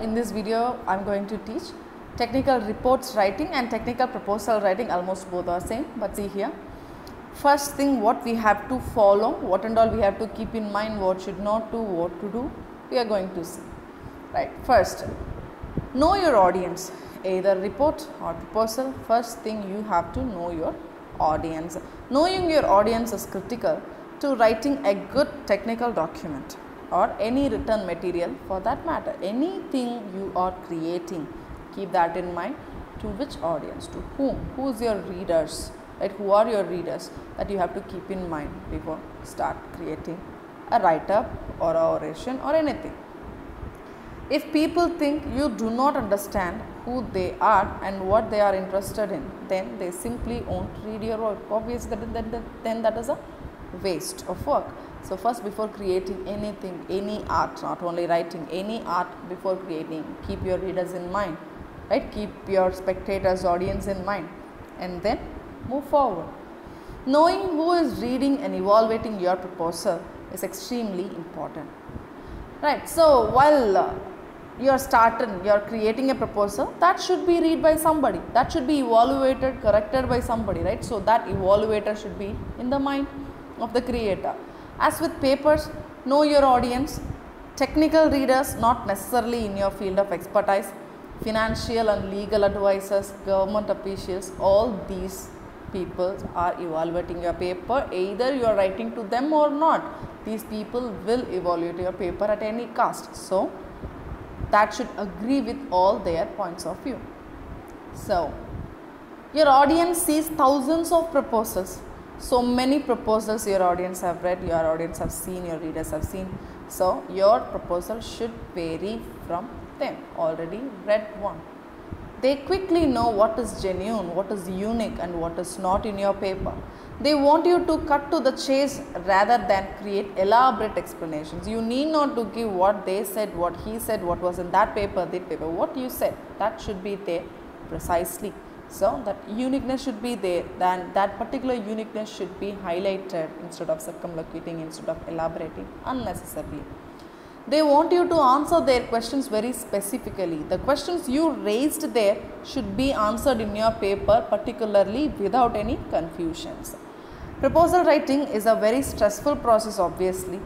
In this video, I am going to teach technical reports writing and technical proposal writing almost both are same but see here. First thing what we have to follow, what and all we have to keep in mind, what should not do, what to do, we are going to see. Right, first, know your audience, either report or proposal, first thing you have to know your audience. Knowing your audience is critical to writing a good technical document or any written material for that matter. Anything you are creating, keep that in mind to which audience, to whom, who is your readers, right? Who are your readers that you have to keep in mind before start creating a write-up or a oration or anything. If people think you do not understand who they are and what they are interested in, then they simply won't read your work. Obviously, then that is a waste of work. So, first before creating anything, any art, not only writing, any art before creating, keep your readers in mind, right? Keep your spectators, audience in mind, and then move forward. Knowing who is reading and evaluating your proposal is extremely important, right? So, while uh, you are starting, you are creating a proposal that should be read by somebody, that should be evaluated, corrected by somebody, right? So, that evaluator should be in the mind of the creator. As with papers, know your audience, technical readers not necessarily in your field of expertise, financial and legal advisors, government officials, all these people are evaluating your paper either you are writing to them or not. These people will evaluate your paper at any cost. So, that should agree with all their points of view. So, your audience sees thousands of proposals so many proposals your audience have read your audience have seen your readers have seen. So your proposal should vary from them. Already read one. They quickly know what is genuine what is unique and what is not in your paper. They want you to cut to the chase rather than create elaborate explanations. You need not to give what they said what he said what was in that paper that paper what you said. That should be there precisely so, that uniqueness should be there then that particular uniqueness should be highlighted instead of circumlocuting instead of elaborating unnecessarily. They want you to answer their questions very specifically. The questions you raised there should be answered in your paper particularly without any confusions. Proposal writing is a very stressful process obviously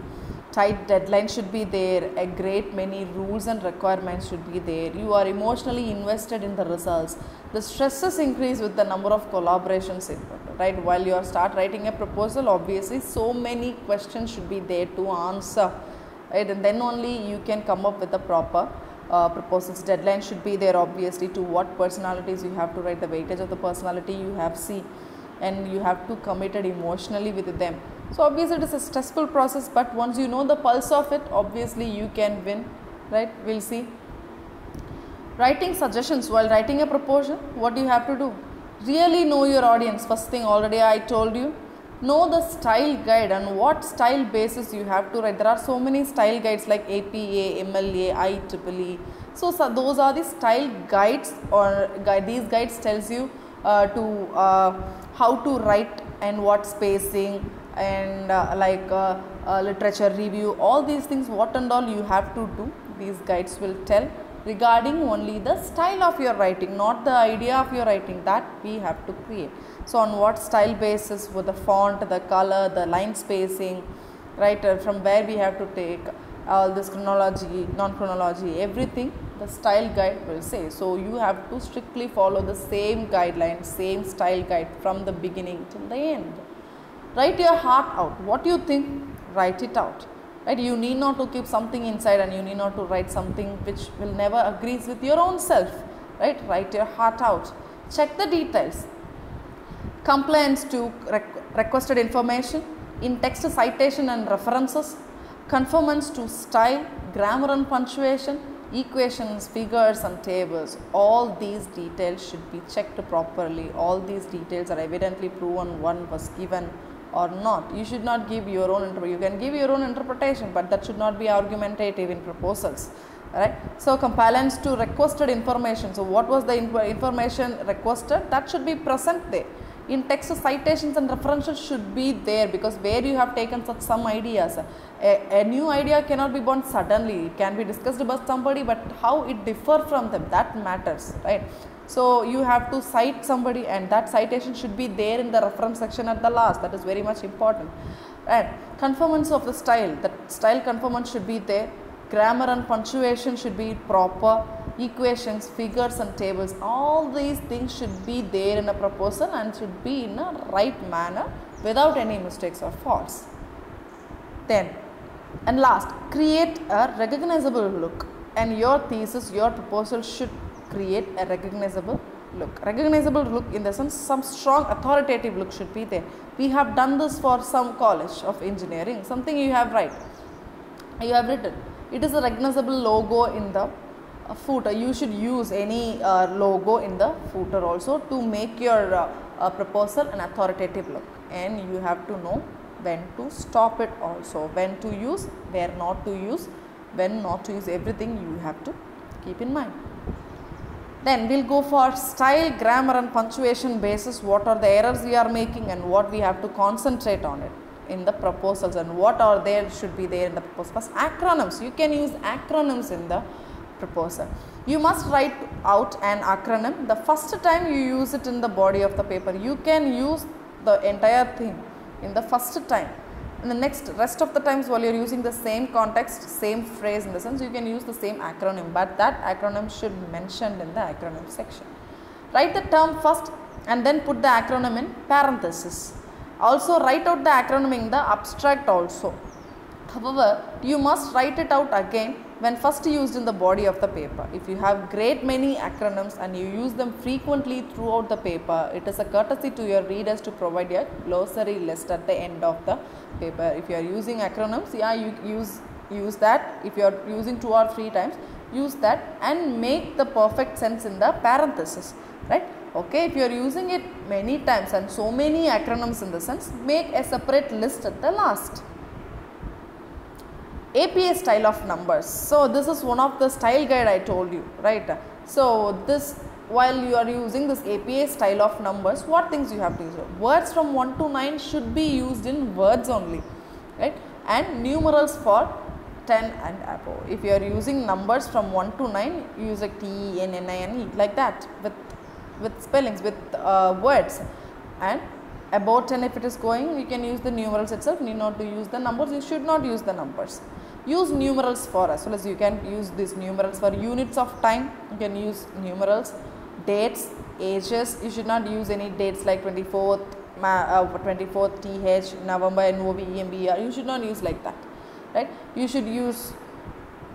tight deadline should be there a great many rules and requirements should be there. You are emotionally invested in the results. The stresses increase with the number of collaborations right? While you are start writing a proposal obviously so many questions should be there to answer right? And then only you can come up with a proper uh, proposals. Deadline should be there obviously to what personalities you have to write the weightage of the personality you have see and you have to committed emotionally with them so, obviously it is a stressful process, but once you know the pulse of it, obviously you can win, right? We will see. Writing suggestions while writing a proposal, what do you have to do? Really know your audience. First thing already I told you, know the style guide and what style basis you have to write. There are so many style guides like APA, MLA, IEEE. So, so those are the style guides or these guides tells you uh, to uh, how to write and what spacing and uh, like uh, uh, literature review all these things what and all you have to do these guides will tell regarding only the style of your writing not the idea of your writing that we have to create. So on what style basis with the font the color the line spacing right uh, from where we have to take all this chronology non chronology everything the style guide will say. So you have to strictly follow the same guideline same style guide from the beginning till the end write your heart out. What you think write it out. Right? You need not to keep something inside and you need not to write something which will never agrees with your own self. Right? Write your heart out. Check the details. Compliance to requested information in text citation and references. Conformance to style grammar and punctuation equations figures and tables. All these details should be checked properly. All these details are evidently proven. One was given or not. You should not give your own you can give your own interpretation, but that should not be argumentative in proposals. Right. So, compliance to requested information. So, what was the information requested that should be present there. in text citations and references should be there because where you have taken such some ideas a, a new idea cannot be born suddenly it can be discussed by somebody but how it differ from them that matters right so you have to cite somebody and that citation should be there in the reference section at the last. That is very much important. And conformance of the style. That style conformance should be there. Grammar and punctuation should be proper. Equations figures and tables. All these things should be there in a proposal and should be in a right manner without any mistakes or faults. Then and last create a recognizable look. And your thesis your proposal should create a recognizable look. Recognizable look in the sense some strong authoritative look should be there. We have done this for some college of engineering. Something you have right you have written. It is a recognizable logo in the uh, footer. You should use any uh, logo in the footer also to make your uh, uh, proposal an authoritative look. And you have to know when to stop it also when to use where not to use when not to use everything you have to keep in mind then we'll go for style, grammar and punctuation basis what are the errors we are making and what we have to concentrate on it in the proposals and what are there should be there in the proposal. Acronyms, you can use acronyms in the proposal. You must write out an acronym the first time you use it in the body of the paper. You can use the entire thing in the first time and the next rest of the times while you are using the same context, same phrase in the sense you can use the same acronym but that acronym should be mentioned in the acronym section. Write the term first and then put the acronym in parenthesis. Also write out the acronym in the abstract also. However, you must write it out again when first used in the body of the paper. If you have great many acronyms and you use them frequently throughout the paper, it is a courtesy to your readers to provide a glossary list at the end of the paper. If you are using acronyms, yeah, you use use that. If you are using two or three times, use that and make the perfect sense in the parenthesis, right? Okay, if you are using it many times and so many acronyms in the sense, make a separate list at the last. APA style of numbers. So, this is one of the style guide I told you, right. So, this while you are using this APA style of numbers, what things you have to use? Words from 1 to 9 should be used in words only, right, and numerals for 10 and above. If you are using numbers from 1 to 9, use like T, N, N, I, N, E like that with, with spellings, with uh, words and about 10 if it is going, you can use the numerals itself, need not to use the numbers, you should not use the numbers use numerals for as well as you can use these numerals for units of time. You can use numerals dates ages. You should not use any dates like 24th uh, 24th th november nov embr you should not use like that right? You should use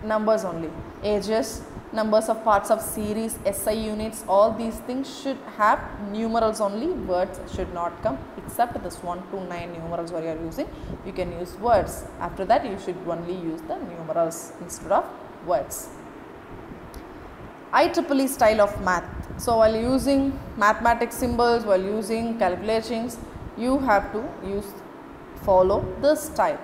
numbers only. Ages numbers of parts of series SI units all these things should have numerals only. Words should not come except this 1 to 9 numerals where you are using. You can use words. After that you should only use the numerals instead of words. IEEE style of math. So while using mathematics symbols while using calculations you have to use follow this style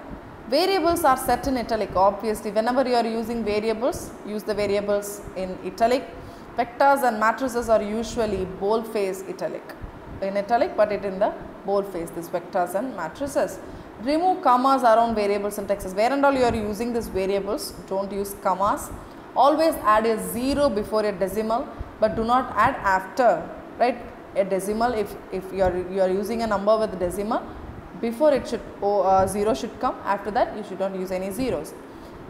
Variables are set in italic obviously whenever you are using variables use the variables in italic. Vectors and matrices are usually boldface italic in italic but it in the boldface this vectors and matrices. Remove commas around variables and texts where and all you are using these variables don't use commas. Always add a 0 before a decimal but do not add after right a decimal if, if you are, you are using a number with decimal before it should oh, uh, 0 should come after that you should not use any zeros.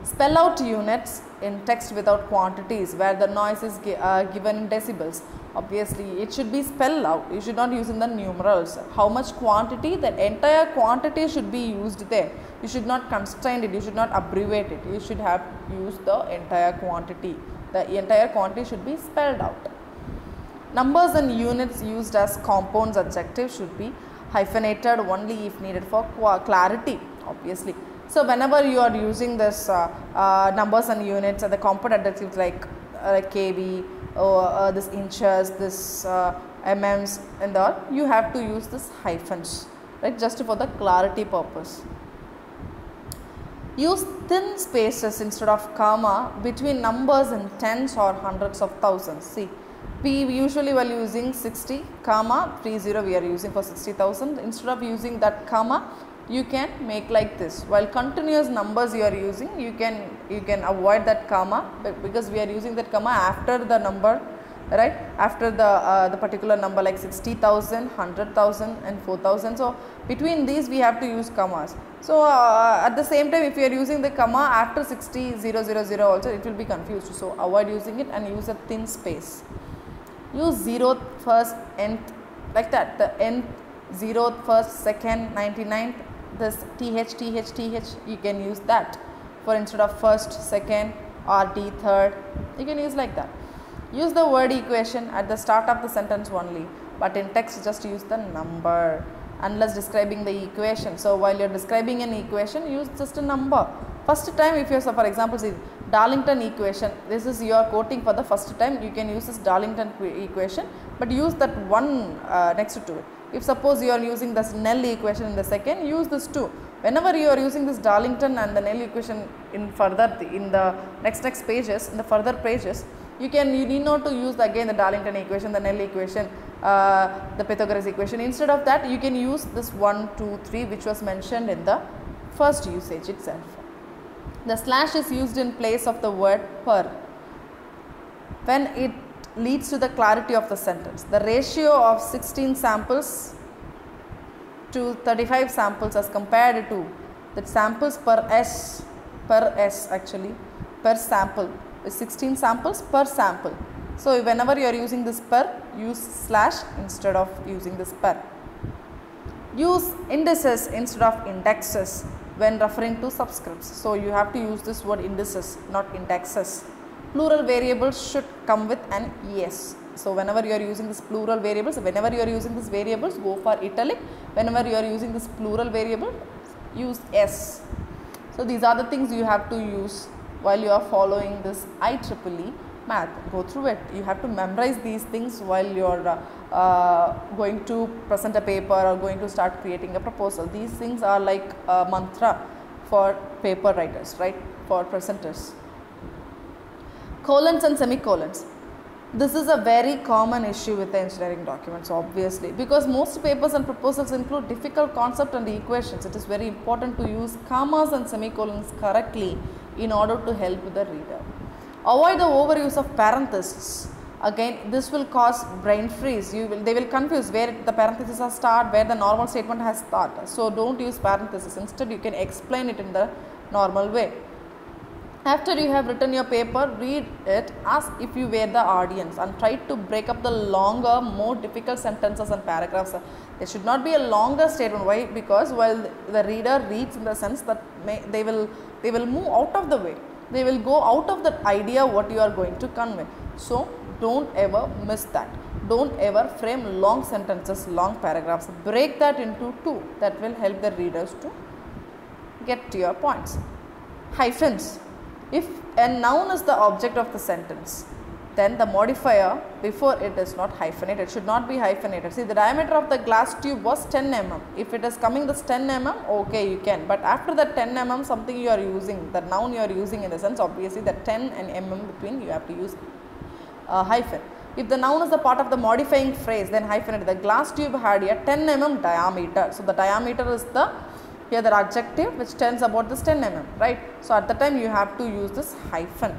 Spell out units in text without quantities where the noise is gi uh, given in decibels. Obviously, it should be spelled out. You should not use in the numerals. How much quantity? The entire quantity should be used there. You should not constrain it. You should not abbreviate it. You should have used the entire quantity. The entire quantity should be spelled out. Numbers and units used as compounds adjectives should be hyphenated only if needed for clarity obviously. So, whenever you are using this uh, uh, numbers and units and the compound adjectives like uh, like kb or uh, this inches, this uh, mms and all you have to use this hyphens right just for the clarity purpose. Use thin spaces instead of comma between numbers in tens or hundreds of thousands. See P usually while using 60 comma 30 we are using for 60,000 instead of using that comma you can make like this. While continuous numbers you are using you can you can avoid that comma because we are using that comma after the number right? After the uh, the particular number like 60,000 100,000 and 4,000 so between these we have to use commas. So uh, at the same time if you are using the comma after 60 0 0 0 also it will be confused. So avoid using it and use a thin space use 0th first nth like that the nth 0th first second 99th this th th th you can use that. For instead of first second rt third you can use like that. Use the word equation at the start of the sentence only but in text just use the number unless describing the equation. So while you're describing an equation use just a number. First time if you so for example see darlington equation this is you are quoting for the first time you can use this darlington equation but use that one uh, next to it if suppose you are using this Snell equation in the second, use this too. Whenever you are using this Darlington and the Snell equation in further in the next next pages, in the further pages, you can you need not to use the, again the Darlington equation, the Snell equation, uh, the Pythagoras equation. Instead of that, you can use this 1, 2, 3 which was mentioned in the first usage itself. The slash is used in place of the word per. When it leads to the clarity of the sentence. The ratio of 16 samples to 35 samples as compared to the samples per S per S actually per sample is 16 samples per sample. So, whenever you are using this per use slash instead of using this per. Use indices instead of indexes when referring to subscripts. So, you have to use this word indices not indexes plural variables should come with an es. So, whenever you are using this plural variables, whenever you are using this variables go for italic, whenever you are using this plural variable use s. So, these are the things you have to use while you are following this IEEE math. Go through it. You have to memorize these things while you are uh, uh, going to present a paper or going to start creating a proposal. These things are like a mantra for paper writers, right, for presenters colons and semicolons. This is a very common issue with the engineering documents obviously because most papers and proposals include difficult concept and equations. It is very important to use commas and semicolons correctly in order to help the reader. Avoid the overuse of parentheses. Again, this will cause brain freeze. You will, they will confuse where the parentheses are start, where the normal statement has start. So, don't use parentheses. Instead, you can explain it in the normal way. After you have written your paper, read it as if you were the audience and try to break up the longer, more difficult sentences and paragraphs. There should not be a longer statement. Why? Because while the reader reads in the sense that may, they will they will move out of the way. They will go out of the idea what you are going to convey. So don't ever miss that. Don't ever frame long sentences, long paragraphs. Break that into two. That will help the readers to get to your points. Hyphens if a noun is the object of the sentence, then the modifier before it is not hyphenated, it should not be hyphenated. See the diameter of the glass tube was 10 mm. If it is coming this 10 mm, okay you can. But after that 10 mm something you are using, the noun you are using in the sense obviously the 10 and mm between you have to use a hyphen. If the noun is a part of the modifying phrase then hyphenated. The glass tube had a 10 mm diameter. So the diameter is the here the adjective which tells about this 10 mm right. So, at the time you have to use this hyphen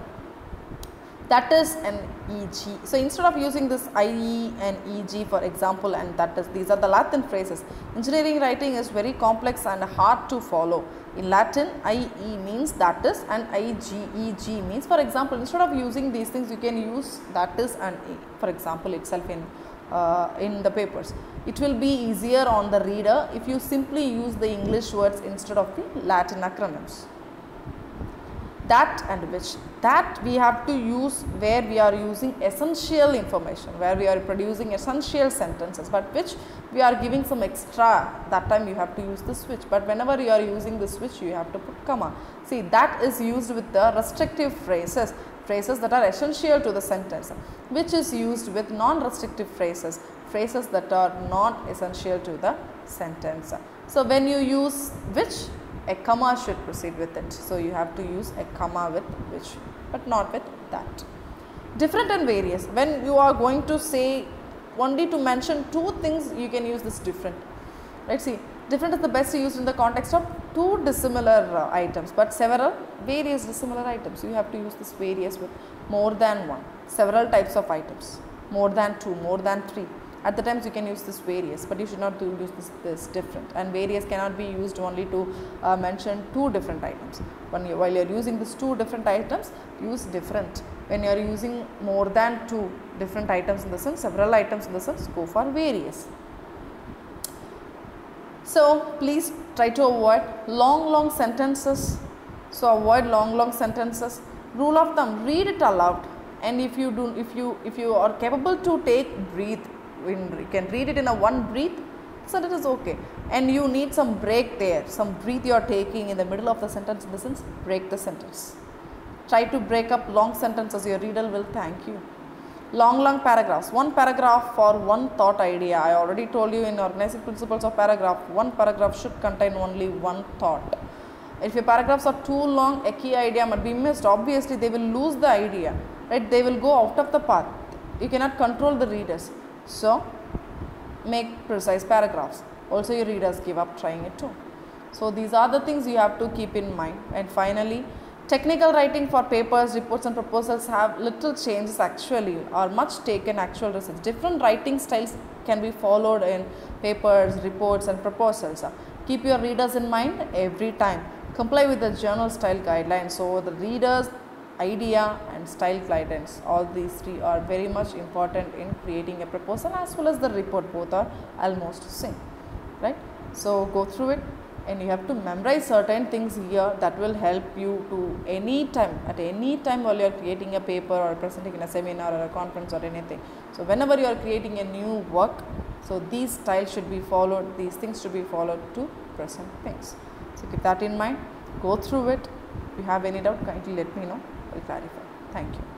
that is an EG. So, instead of using this IE and EG for example and that is these are the Latin phrases. Engineering writing is very complex and hard to follow. In Latin IE means that is and IGEG means for example instead of using these things you can use that is and for example itself in uh, in the papers. It will be easier on the reader if you simply use the English words instead of the Latin acronyms. That and which that we have to use where we are using essential information, where we are producing essential sentences, but which we are giving some extra that time you have to use the switch, but whenever you are using the switch you have to put comma. See that is used with the restrictive phrases phrases that are essential to the sentence which is used with non-restrictive phrases, phrases that are not essential to the sentence. So, when you use which a comma should proceed with it. So, you have to use a comma with which but not with that. different and various. When you are going to say only to mention two things you can use this different. Let's see different is the best used in the context of two dissimilar uh, items but several various dissimilar items. You have to use this various with more than one. Several types of items. More than two more than three at the times you can use this various but you should not use this, this different. And various cannot be used only to uh, mention two different items. When you while you are using these two different items use different. When you are using more than two different items in the sense several items in the sense go for various. So please try to avoid long long sentences. So avoid long long sentences. Rule of thumb read it aloud. And if you do if you if you are capable to take breathe in, you can read it in a one breath so that is okay. And you need some break there some breath you are taking in the middle of the sentence in the sense break the sentence. Try to break up long sentences your reader will thank you. Long long paragraphs. One paragraph for one thought idea. I already told you in organizing principles of paragraph one paragraph should contain only one thought. If your paragraphs are too long a key idea might be missed. Obviously they will lose the idea right? They will go out of the path. You cannot control the readers so make precise paragraphs also your readers give up trying it too so these are the things you have to keep in mind and finally Technical writing for papers, reports and proposals have little changes actually or much taken actual research. Different writing styles can be followed in papers, reports and proposals. Keep your readers in mind every time. Comply with the journal style guidelines. So, the reader's idea and style guidance all these three are very much important in creating a proposal as well as the report both are almost same right. So, go through it and you have to memorize certain things here that will help you to any time at any time while you are creating a paper or presenting in a seminar or a conference or anything. So, whenever you are creating a new work, so these styles should be followed, these things should be followed to present things. So, keep that in mind, go through it. If you have any doubt, kindly let me know, I will clarify. Thank you.